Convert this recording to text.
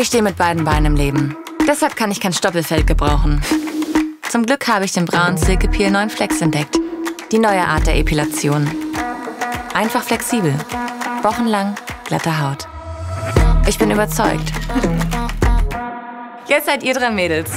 Ich stehe mit beiden Beinen im Leben. Deshalb kann ich kein Stoppelfeld gebrauchen. Zum Glück habe ich den braunen Silke Peel 9 Flex entdeckt. Die neue Art der Epilation. Einfach flexibel. Wochenlang glatte Haut. Ich bin überzeugt. Jetzt seid ihr drei Mädels.